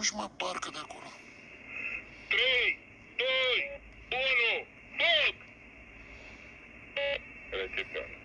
cum și mă parcă de acolo. 3, 2, 1, foc! Recepționat.